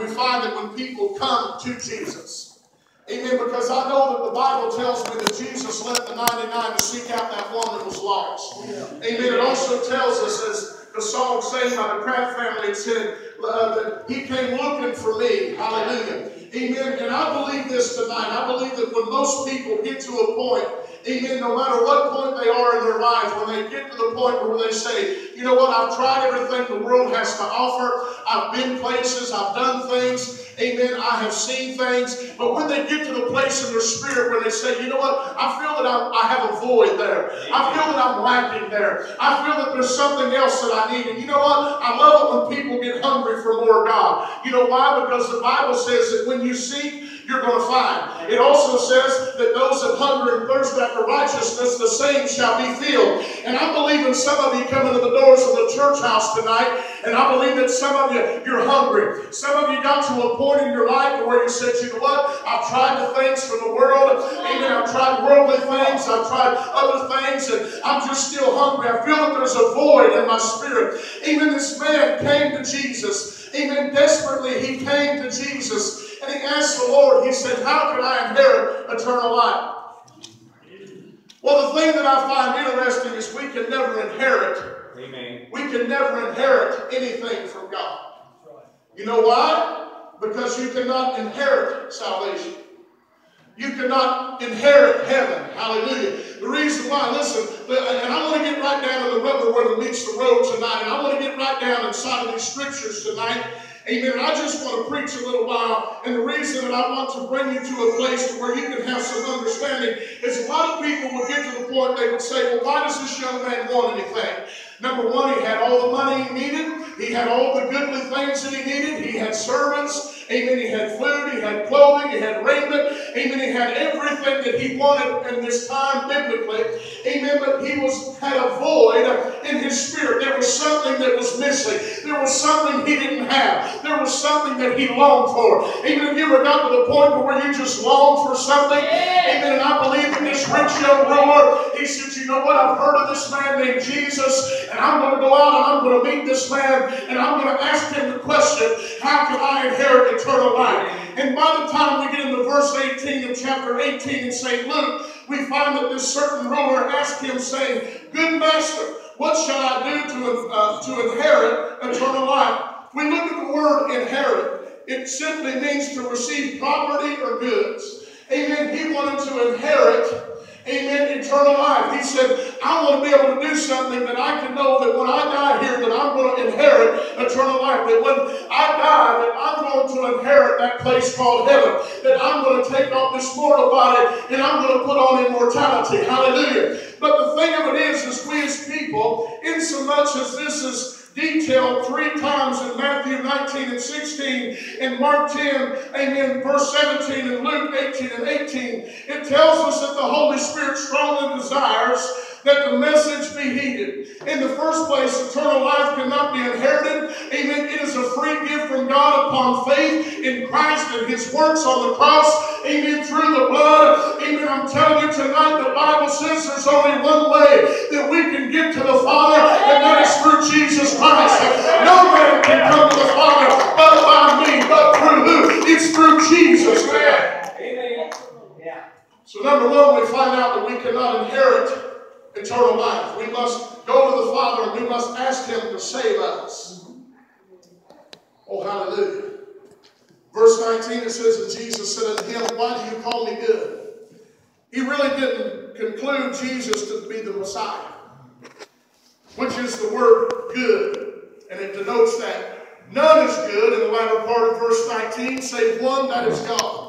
we find that when people come to Jesus, amen, because I know that the Bible tells me that Jesus left the 99 to seek out that one that was lost. Amen. It also tells us, as the song sang by the Pratt family, it said uh, that he came looking for me. Hallelujah. Amen. And I believe this tonight. I believe that when most people get to a point Amen. No matter what point they are in their life, when they get to the point where they say, you know what, I've tried everything the world has to offer. I've been places, I've done things. Amen. I have seen things. But when they get to the place in their spirit where they say, you know what, I feel that I'm, i have a void there. I feel that I'm lacking there. I feel that there's something else that I need. And you know what? I love it when people get hungry for more God. You know why? Because the Bible says that when you seek, you're going to find. It also says that those that hunger and thirst after righteousness, the same shall be filled. And I believe in some of you coming to the doors of the church house tonight, and I believe that some of you, you're hungry. Some of you got to a point in your life where you said, you know what? I've tried the things from the world. Amen. I've tried worldly things. I've tried other things, and I'm just still hungry. I feel that there's a void in my spirit. Even this man came to Jesus. Even Desperately, he came to Jesus. And he asked the Lord, he said, How can I inherit eternal life? Well, the thing that I find interesting is we can never inherit. Amen. We can never inherit anything from God. You know why? Because you cannot inherit salvation. You cannot inherit heaven. Hallelujah. The reason why, listen, and I want to get right down to the rubber where it meets the road tonight, and I want to get right down inside of these scriptures tonight. Amen. I just want to preach a little while. And the reason that I want to bring you to a place where you can have some understanding is a lot of people would get to the point they would say, well, why does this young man want anything? Number one, he had all the money he needed. He had all the goodly things that he needed. He had servants. Amen. He had food, he had clothing, he had raiment. Amen. He had everything that he wanted in this time biblically. Amen. But he was had a void in his spirit. There was something that was missing. There was something he didn't have. There was something that he longed for. Amen. Have you ever got to the point where you just long for something? Amen. And I believe in this rich young ruler. He said, you know what? I've heard of this man named Jesus, and I'm going to go out and I'm going to meet this man, and I'm going to ask him the question, how can I inherit eternal life. And by the time we get into verse 18 of chapter 18 in St. Luke, we find that this certain ruler asked him, saying, Good master, what shall I do to, uh, to inherit eternal life? We look at the word inherit. It simply means to receive property or goods. Amen. He wanted to inherit amen, eternal life. He said, I want to be able to do something that I can know that when I die here, that I'm going to inherit eternal life. That when die, that I'm going to inherit that place called heaven. That I'm going to take off this mortal body and I'm going to put on immortality. Hallelujah. But the thing of it is, is we as people, insomuch as this is detailed three times in Matthew 19 and 16, in Mark 10, amen, verse 17, and Luke 18 and 18. It tells us that the Holy Spirit strongly desires that the message. In the first place, eternal life cannot be inherited. Amen. It is a free gift from God upon faith in Christ and His works on the cross. Amen. Through the blood. Amen. I'm telling you tonight, the Bible says there's only one way that we can get to the Father, and that is through Jesus Christ. No man can come to the Father but by me, but through who? It's through Jesus. Amen. Yeah. So number one, we find out that we cannot inherit eternal life. We must go to the Father and we must ask Him to save us. Oh, hallelujah. Verse 19 it says, And Jesus said unto him, Why do you call me good? He really didn't conclude Jesus to be the Messiah, which is the word good. And it denotes that none is good in the latter part of verse 19, save one that is God.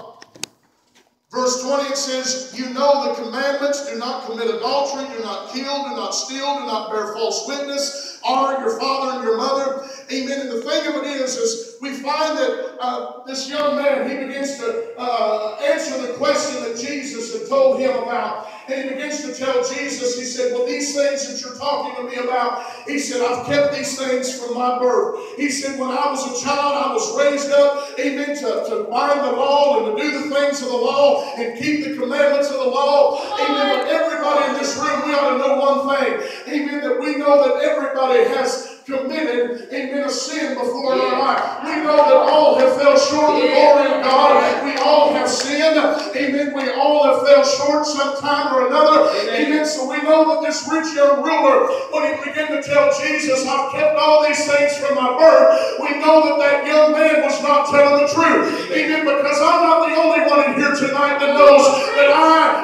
Verse 20 it says, You know the commandments do not commit adultery, do not kill, do not steal, do not bear false witness, honor your father and your mother. Amen. And the thing of it is, is we find that uh, this young man, he begins to uh, answer the question that Jesus had told him about. And he begins to tell Jesus, he said, Well, these things that you're talking to me about, he said, I've kept these things from my birth. He said, When I was a child, I was raised up, amen, to, to mind the law and to do the things of the law and keep the commandments of the law. Amen. But everybody in this room, we ought to know one thing. Amen. That we know that everybody has committed, amen, a sin before in our life. We know that all have fell short of the glory of God. We all have sinned. Amen. We all have fell short sometime or another. Amen. So we know that this rich young ruler, when he began to tell Jesus, I've kept all these things from my birth, we know that that young man was not telling the truth. Amen. Because I'm not the only one in here tonight that knows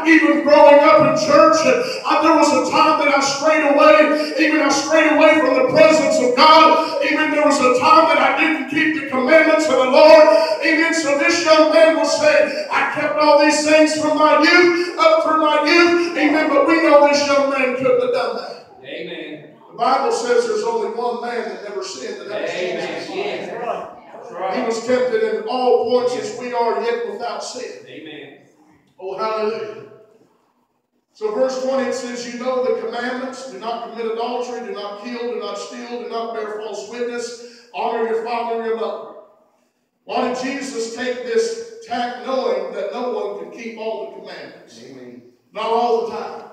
even growing up in church, I, there was a time that I strayed away. Even I strayed away from the presence of God. Even there was a time that I didn't keep the commandments of the Lord. Amen. So this young man will say, I kept all these things from my youth, up from my youth. Amen. But we know this young man couldn't have done that. Amen. The Bible says there's only one man that never sinned, and that was Amen. Jesus. Yes. That's right. He was tempted in all points as we are, yet without sin. Amen. Oh, hallelujah. So, verse 20 it says, You know the commandments do not commit adultery, do not kill, do not steal, do not bear false witness, honor your father and your mother. Why did Jesus take this tack knowing that no one can keep all the commandments? Amen. Not all the time.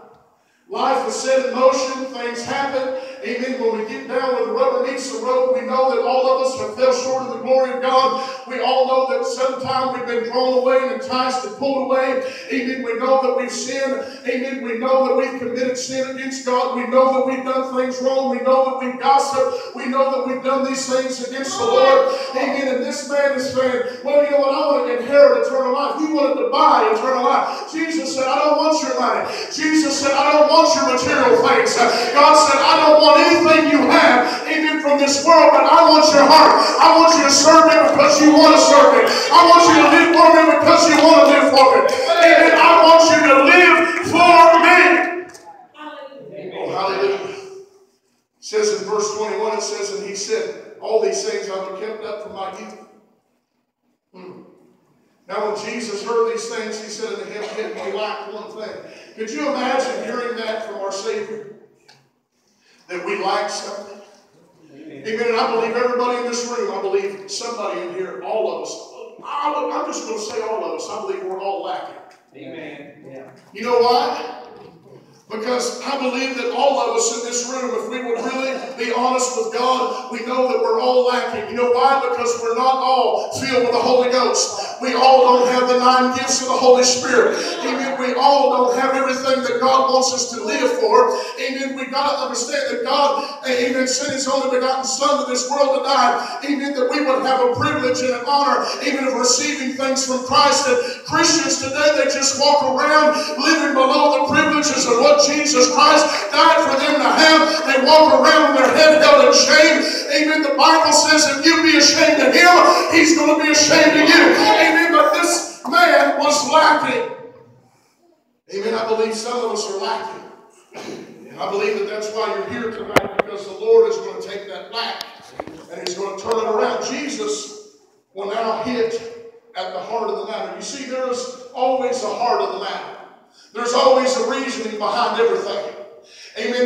Life is set in motion, things happen. Amen. When we get down where the rubber meets the road, we know that all of us have fell short of the glory of God. We all know that sometime we've been drawn away and enticed and pulled away. Amen. We know that we've sinned. Amen. We know that we've committed sin against God. We know that we've done things wrong. We know that we've gossiped. We know that we've done these things against the Lord. Amen. And this man is saying, Well, you know what? I want to inherit eternal life. He wanted to buy eternal life. Jesus said, I don't want your money. Jesus said, I don't want your material things. God said, I don't want anything you have, even from this world, but I want your heart. I want you to serve me because you want to serve me. I want you to live for me because you want to live for me. Amen. I want you to live for me. Oh, hallelujah. It says in verse 21, it says, and he said, All these things I have kept up from my youth. Hmm. Now, when Jesus heard these things, he said unto him, Yet we lack one thing. Could you imagine hearing that from our Savior? That we lack something? Amen. And I believe everybody in this room, I believe somebody in here, all of us, I- I'm just going to say all of us, I believe we're all lacking. Amen. Yeah. You know why? Because I believe that all of us in this room, if we would really be honest with God, we know that we're all lacking. You know why? Because we're not all filled with the Holy Ghost. We all don't have the nine gifts of the Holy Spirit. Amen. We all don't have everything that God wants us to live for. Amen. We got to understand that God, amen, sent His only begotten Son to this world to die. Amen. That we would have a privilege and an honor, even of receiving things from Christ. That Christians today, they just walk around living below the privileges of what Jesus Christ died for them to have. They walk around with their head held in shame. Amen. The Bible says if you be ashamed of him, he's going to be ashamed of you. Amen. But this man was lacking. Amen. I believe some of us are lacking. And I believe that that's why you're here tonight because the Lord is going to take that lack and he's going to turn it around. Jesus will now hit at the heart of the matter. You see, there is always a heart of the matter. There's always a reasoning behind everything.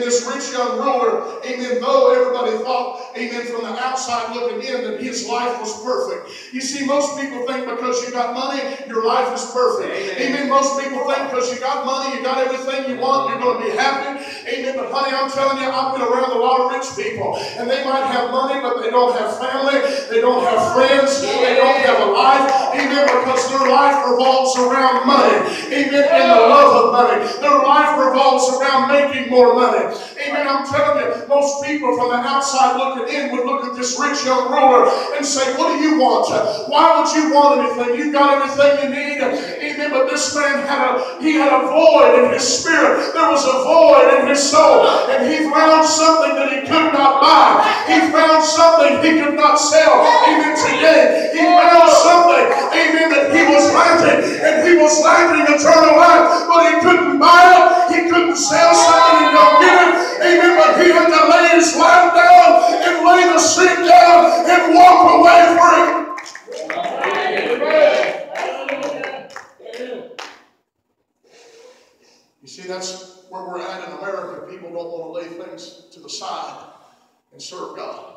Amen. This rich young ruler, amen, though everybody thought, amen, from the outside looking in that his life was perfect. You see, most people think because you got money, your life is perfect. Amen. Most people think because you got money, you got everything you want, you're going to be happy. Amen. But honey, I'm telling you, I've been around a lot of rich people, and they might have money, but they don't have family, they don't have friends, they don't have a life. Amen. Because their life revolves around money. Amen. And the love of money. Their life revolves around making more money. Amen. I'm telling you, most people from the outside looking in would look at this rich young ruler and say, What do you want? Why would you want anything? You've got everything you need. Amen. But this man had a he had a void in his spirit. There was a void in his soul. And he found something that he could not buy. He found something he could not sell. Amen. Today, he found something, amen, that he was lacking. And he was lacking eternal life. But he couldn't buy it. Couldn't sell something and go get it. Amen. But he had to lay his life down and lay the sin down and walk away free. You see, that's where we're at in America. People don't want to lay things to the side and serve God.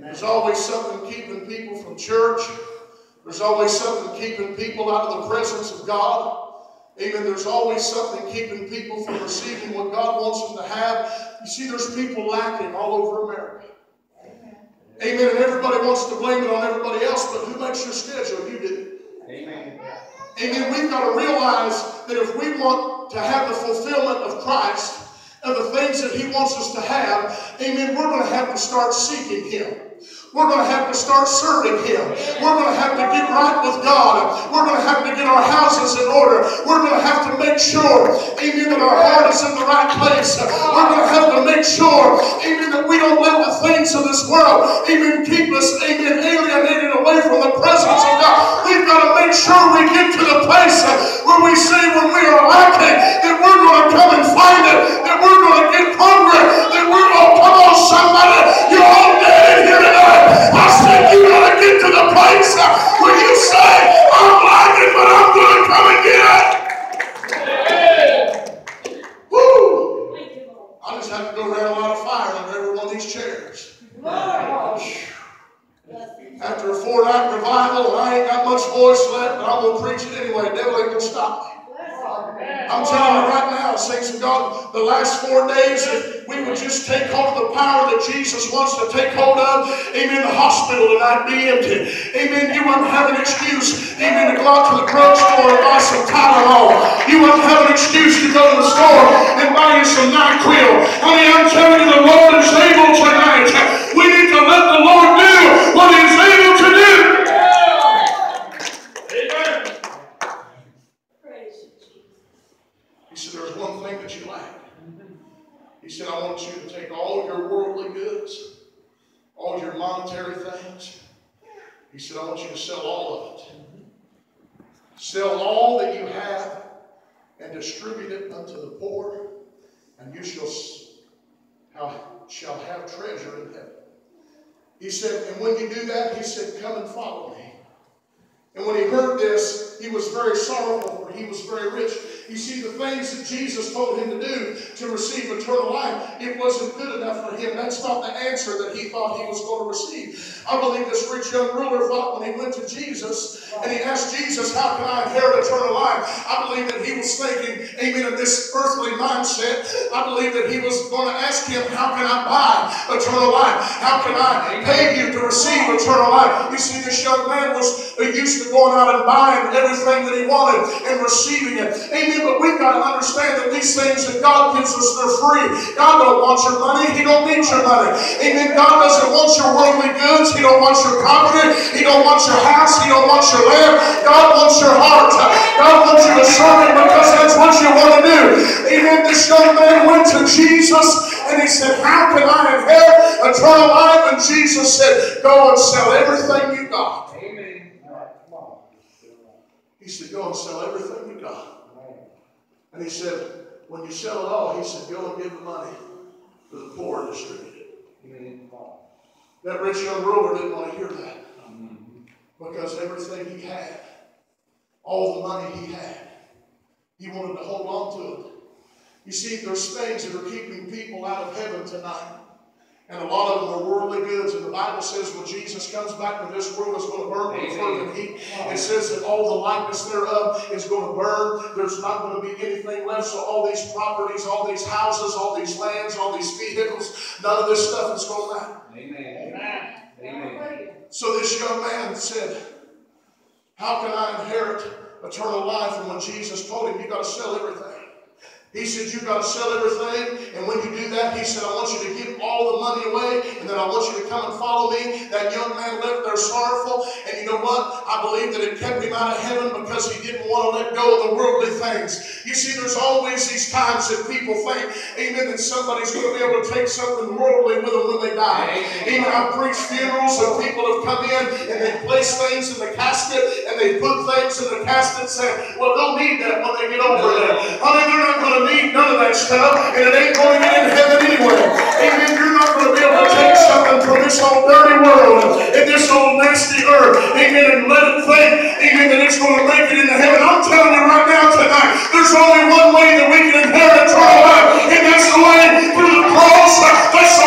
There's always something keeping people from church. There's always something keeping people out of the presence of God. Amen. There's always something keeping people from receiving what God wants them to have. You see, there's people lacking all over America. Amen. And everybody wants to blame it on everybody else, but who makes your schedule? You did. Amen. Amen. We've got to realize that if we want to have the fulfillment of Christ and the things that He wants us to have, amen, we're going to have to start seeking Him. We're going to have to start serving Him. We're going to have to get right with God. We're going to have to get our houses in order. We're going to have to make sure, amen, that our heart is in the right place. We're going to have to make sure, amen, that we don't let the things of this world, amen, keep us, amen, alienated away from the presence of God. We've got to make sure we get to the place where we say when we are lacking, that we're going to come and place where you say, I'm lacking, but I'm going to come and get it. Woo! I just have to go around a lot of fire under every one of these chairs. After a four-night revival, and I ain't got much voice left, but I'm going to preach it anyway. Devil ain't going to stop me. I'm telling you right now, saints of God, the last four days, if we would just take hold of the power that Jesus wants to take hold of, amen, the hospital tonight be empty. Amen, you wouldn't have an excuse, amen, to go out to the drugstore and buy some Tylenol. You wouldn't have an excuse to go to the store and buy you some NyQuil. Honey, I'm telling you, the Lord is able tonight. We need to let the Lord do what He's able to do. He said, There's one thing that you lack. He said, I want you to take all your worldly goods, all your monetary things. He said, I want you to sell all of it. Sell all that you have and distribute it unto the poor, and you shall, shall have treasure in heaven. He said, and when you do that, he said, Come and follow me. And when he heard this, he was very sorrowful, for he was very rich. You see, the things that Jesus told him to do to receive eternal life, it wasn't good enough for him. That's not the answer that he thought he was going to receive. I believe this rich young ruler thought when he went to Jesus and he asked Jesus, How can I inherit eternal life? I believe that he was thinking, Amen, of this earthly mindset. I believe that he was going to ask him, How can I buy eternal life? How can I pay you to receive eternal life? You see, this young man was used to going out and buying everything that he wanted and receiving it. Amen. But we've got to understand that these things that God gives us, they're free. God don't want your money. He don't need your money. Amen. God doesn't want your worldly goods. He don't want your property. He don't want your house. He don't want your land. God wants your heart. God wants you to serve Him because that's what you want to do. Amen. This young man went to Jesus and he said, How can I inherit eternal life? And Jesus said, Go and sell everything you got. Amen. He said, Go and sell everything you got. And he said, When you sell it all, he said, Go and give the money to the poor and distribute it. That rich young ruler didn't want to hear that because everything he had, all the money he had, he wanted to hold on to it. You see, there's things that are keeping people out of heaven tonight. And a lot of them are worldly goods. And the Bible says when Jesus comes back, when this world is going to burn with fervent heat, it says that all the likeness thereof is going to burn. There's not going to be anything left. So all these properties, all these houses, all these lands, all these vehicles, none of this stuff is going to matter. Amen. Amen. Amen. So this young man said, How can I inherit eternal life? And when Jesus told him, You got to sell everything. He said, You've got to sell everything. And when you do that, he said, I want you to give all the money away, and then I want you to come and follow me. That young man left there sorrowful. And you know what? I believe that it kept him out of heaven because he didn't want to let go of the worldly things. You see, there's always these times that people think, Amen, that somebody's going to be able to take something worldly with them when they die. Amen. I've preached funerals and people have come in and they place things in the casket and they put things in the casket saying, Well, they'll need that when they get over there. Honey, they're not going to need none of that stuff, and it ain't going to in heaven anyway. Amen. You're not going to be able to take something from this dirty world and this old nasty earth, amen, and let it think, amen, that it's going to make it into heaven. I'm telling you right now tonight, there's only one way that we can inherit life, and that's the way through the cross. That's the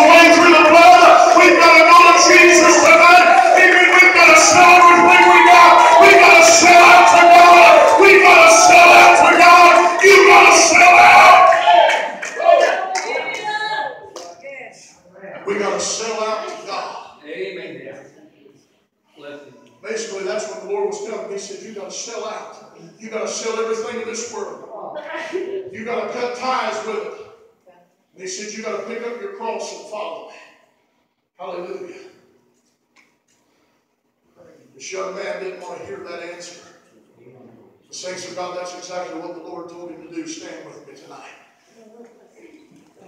We got to sell out to God. Amen. Basically, that's what the Lord was telling me. He said, You got to sell out. You got to sell everything in this world. You got to cut ties with it. And he said, You got to pick up your cross and follow me. Hallelujah. This young man didn't want to hear that answer. The saints of God, that's exactly what the Lord told him to do. Stand with me tonight.